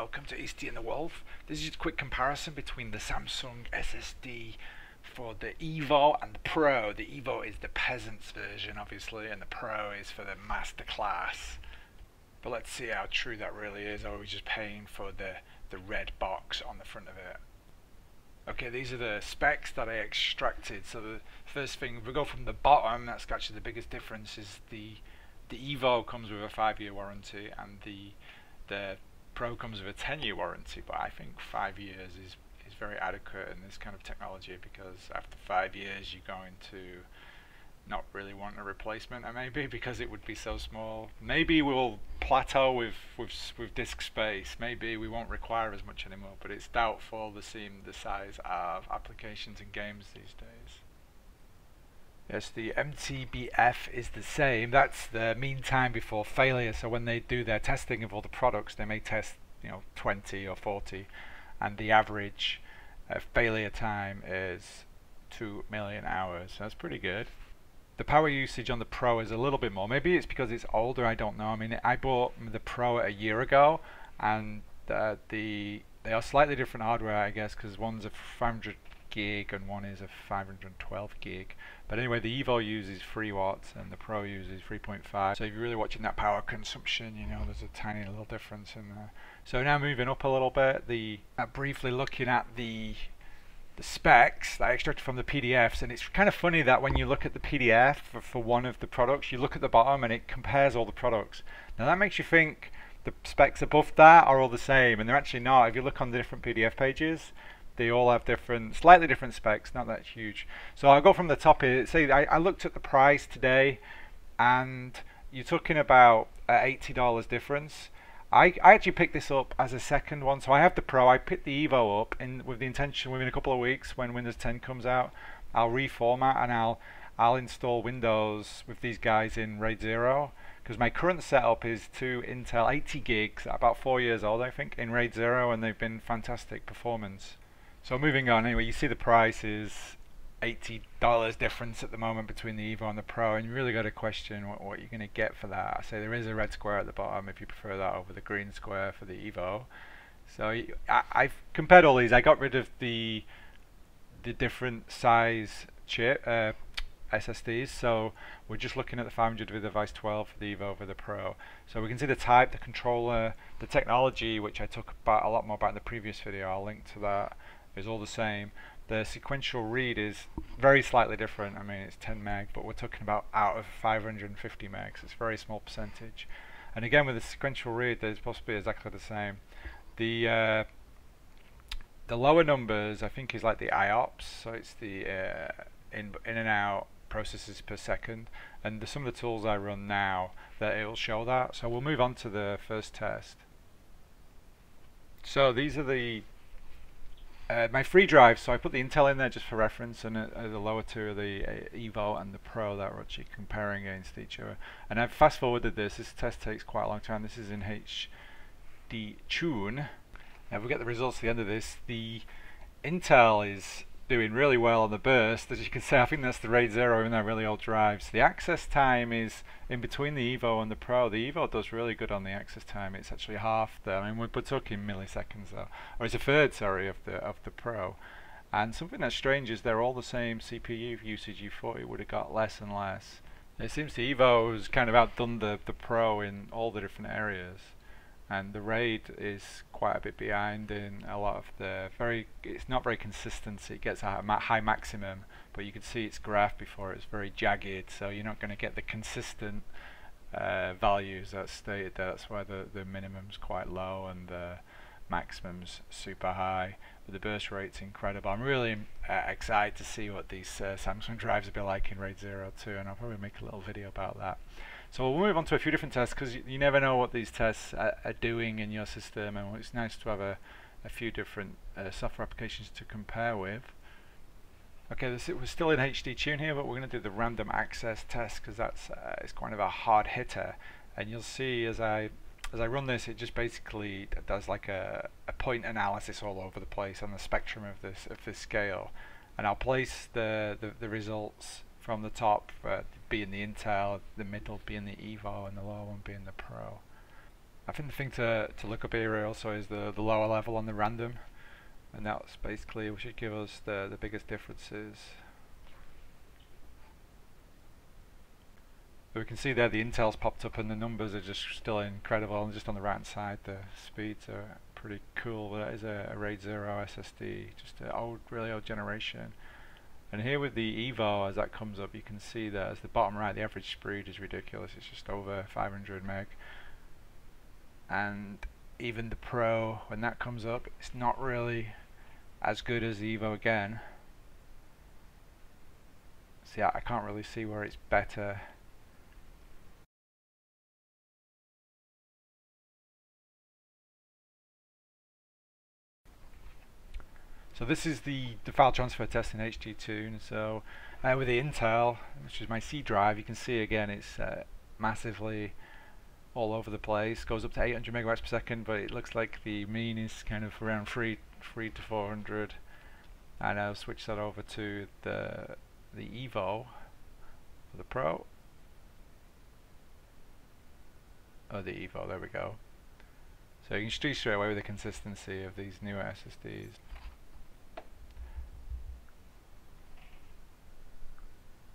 welcome to Easty and the Wolf. This is a quick comparison between the Samsung SSD for the Evo and the Pro. The Evo is the peasant's version obviously and the Pro is for the master class. But let's see how true that really is are we just paying for the, the red box on the front of it. Okay, these are the specs that I extracted. So the first thing, if we go from the bottom, that's actually the biggest difference is the the Evo comes with a five year warranty and the the Pro comes with a 10 year warranty, but I think five years is, is very adequate in this kind of technology because after five years you're going to not really want a replacement and maybe because it would be so small. Maybe we'll plateau with, with with disk space. Maybe we won't require as much anymore but it's doubtful the seem the size of applications and games these days Yes, the MTBF is the same. That's the mean time before failure. So when they do their testing of all the products, they may test, you know, 20 or 40, and the average uh, failure time is 2 million hours. So that's pretty good. The power usage on the Pro is a little bit more. Maybe it's because it's older. I don't know. I mean, I bought the Pro a year ago, and uh, the they are slightly different hardware, I guess, because one's a 500 gig and one is a 512 gig. But anyway, the Evo uses 3 watts and the Pro uses 3.5. So if you're really watching that power consumption, you know, there's a tiny little difference in there. So now moving up a little bit, the uh, briefly looking at the the specs that I extracted from the PDFs and it's kind of funny that when you look at the PDF for, for one of the products you look at the bottom and it compares all the products now that makes you think the specs above that are all the same and they're actually not if you look on the different PDF pages they all have different, slightly different specs, not that huge. So I'll go from the top here. See, I, I looked at the price today, and you're talking about $80 difference. I, I actually picked this up as a second one, so I have the Pro. I picked the Evo up in with the intention within a couple of weeks when Windows 10 comes out, I'll reformat and I'll I'll install Windows with these guys in RAID 0 because my current setup is two Intel 80 gigs, about four years old I think, in RAID 0 and they've been fantastic performance. So moving on, anyway, you see the price is $80 difference at the moment between the Evo and the Pro, and you really got to question what, what you're going to get for that. I say there is a red square at the bottom if you prefer that over the green square for the Evo. So I, I've compared all these. I got rid of the the different size chip uh, SSDs. So we're just looking at the 500 with the Vice 12 for the Evo over the Pro. So we can see the type, the controller, the technology, which I talk about a lot more about in the previous video. I'll link to that is all the same. The sequential read is very slightly different. I mean, it's 10 meg, but we're talking about out of 550 megs. It's a very small percentage. And again, with the sequential read, there's possibly exactly the same. The uh, the lower numbers, I think, is like the IOPS, so it's the uh, in in and out processes per second. And the, some of the tools I run now, that it will show that. So we'll move on to the first test. So these are the uh, my free drive, so I put the Intel in there just for reference, and uh, the lower two are the uh, Evo and the Pro that we're actually comparing against each other. And I've fast forwarded this. This test takes quite a long time. This is in HD Tune. Now, we get the results at the end of this, the Intel is doing really well on the burst. As you can see, I think that's the RAID 0 in their really old drives. The access time is in between the Evo and the Pro. The Evo does really good on the access time. It's actually half the, I mean, we're talking milliseconds though, or it's a third, sorry, of the of the Pro. And something that's strange is they're all the same CPU usage. You thought it would have got less and less. It seems the Evo has kind of outdone the, the Pro in all the different areas and the raid is quite a bit behind in a lot of the very it's not very consistent. It gets a high maximum but you can see its graph before. It's very jagged so you're not going to get the consistent uh, values. That's stated there that's why the, the minimum's quite low and the maximum's super high. But the burst rate's incredible. I'm really uh, excited to see what these uh, Samsung drives will be like in RAID 0 too and I'll probably make a little video about that so we'll move on to a few different tests because you, never know what these tests are, are, doing in your system and it's nice to have a, a few different uh, software applications to compare with. Okay, this, we're still in HD Tune here, but we're going to do the random access test because that's uh, it's kind of a hard hitter. And you'll see as I as I run this, it just basically does like a, a point analysis all over the place on the spectrum of this of this scale. And I'll place the, the, the results from the top uh, being the Intel, the middle being the Evo, and the lower one being the Pro. I think the thing to, to look up here also is the, the lower level on the random and that's basically what should give us the, the biggest differences. But we can see there the Intel's popped up and the numbers are just still incredible and just on the right side the speeds are pretty cool. That is a, a RAID 0 SSD, just an old, really old generation. And here with the Evo, as that comes up, you can see that as the bottom right, the average speed is ridiculous. It's just over 500 meg. And even the Pro, when that comes up, it's not really as good as the Evo again. See, I can't really see where it's better So this is the, the file transfer test in HDTune. So uh, with the Intel, which is my C drive, you can see again it's uh, massively all over the place. Goes up to 800 megabytes per second, but it looks like the mean is kind of around 3, 3 to 400. And I'll switch that over to the the Evo, the Pro. Oh, the Evo, there we go. So you can see straight away with the consistency of these newer SSDs.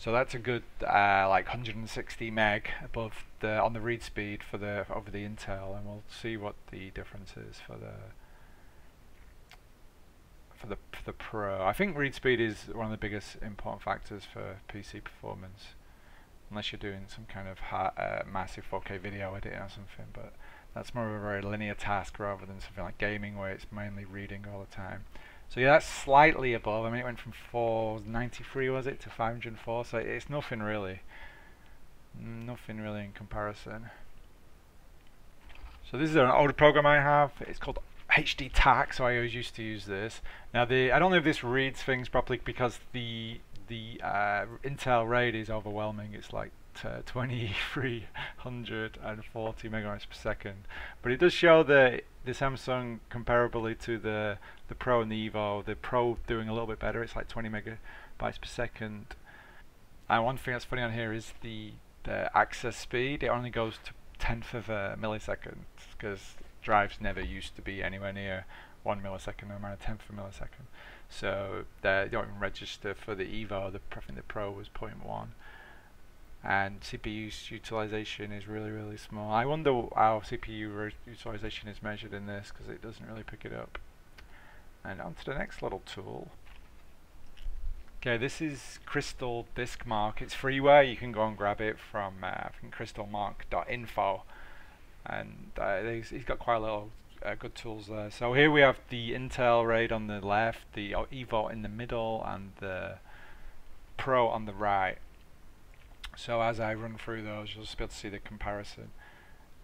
So that's a good uh, like 160 meg above the on the read speed for the over the Intel, and we'll see what the difference is for the for the for the Pro. I think read speed is one of the biggest important factors for PC performance, unless you're doing some kind of uh, massive 4K video editing or something. But that's more of a very linear task rather than something like gaming where it's mainly reading all the time. So yeah, that's slightly above. I mean, it went from 493 was it to 504. So it's nothing really. Nothing really in comparison. So this is an older program I have. It's called HDTach. So I always used to use this. Now the I don't know if this reads things properly because the the uh, Intel RAID is overwhelming. It's like uh, 2340 megabytes per second. But it does show the the Samsung comparably to the the Pro and the Evo. The Pro doing a little bit better. It's like 20 megabytes per second. And one thing that's funny on here is the the access speed. It only goes to tenth of a millisecond because drives never used to be anywhere near one millisecond, no matter tenth of a millisecond. So they don't even register for the Evo. The I think the Pro was 0.1 and CPU utilization is really really small. I wonder how CPU utilization is measured in this because it doesn't really pick it up. And on to the next little tool. Okay, this is Crystal Disk Mark. It's freeware. You can go and grab it from uh, from crystalmark.info, and uh, he's got quite a little uh, good tools there. So here we have the Intel RAID on the left, the Evo in the middle, and the Pro on the right. So as I run through those, you'll just be able to see the comparison.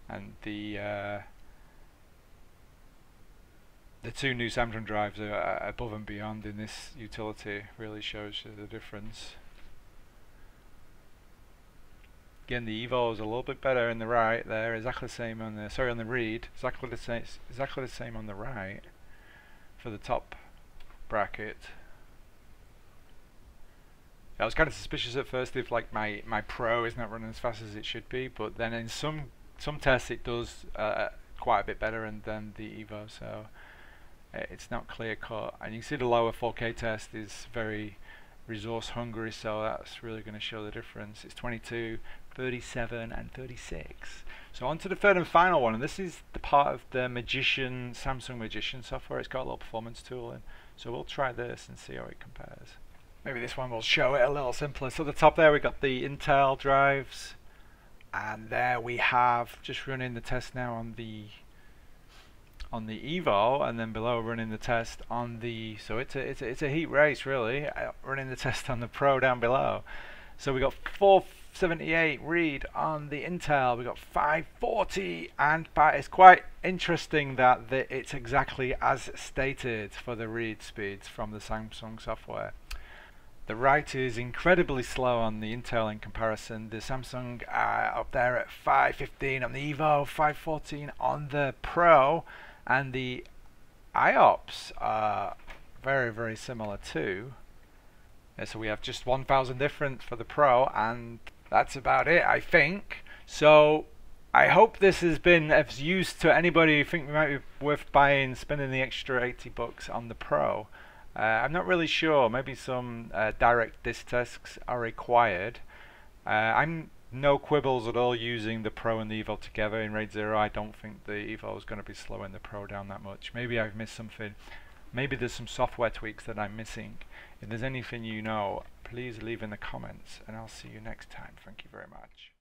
And the uh, the two new Samsung drives are above and beyond in this utility. Really shows you the difference. Again, the Evo is a little bit better in the write there. Exactly the same on the sorry on the read. Exactly the same. Exactly the same on the write for the top bracket. I was kind of suspicious at first if like my my Pro is not running as fast as it should be, but then in some some tests it does uh, quite a bit better and than the Evo, so uh, it's not clear cut. And you can see the lower 4K test is very resource hungry, so that's really going to show the difference. It's 22, 37, and 36. So on to the third and final one, and this is the part of the Magician Samsung Magician software. It's got a little performance tool in, so we'll try this and see how it compares maybe this one will show it a little simpler. So at the top there we got the Intel drives. And there we have just running the test now on the on the Evo and then below running the test on the so it's a it's a, it's a heat race really uh, running the test on the Pro down below. So we got 478 read on the Intel. We got 540 and it's quite interesting that the, it's exactly as stated for the read speeds from the Samsung software the write is incredibly slow on the Intel in comparison. The Samsung uh, up there at 515 on the Evo, 514 on the Pro, and the IOPS are very, very similar too. Yeah, so we have just 1,000 different for the Pro, and that's about it, I think. So I hope this has been of use to anybody who think it might be worth buying, spending the extra 80 bucks on the Pro. Uh, I'm not really sure. Maybe some uh, direct disc tests are required. Uh, I'm no quibbles at all using the Pro and the Evo together in RAID 0. I don't think the Evo is going to be slowing the Pro down that much. Maybe I've missed something. Maybe there's some software tweaks that I'm missing. If there's anything you know, please leave in the comments and I'll see you next time. Thank you very much.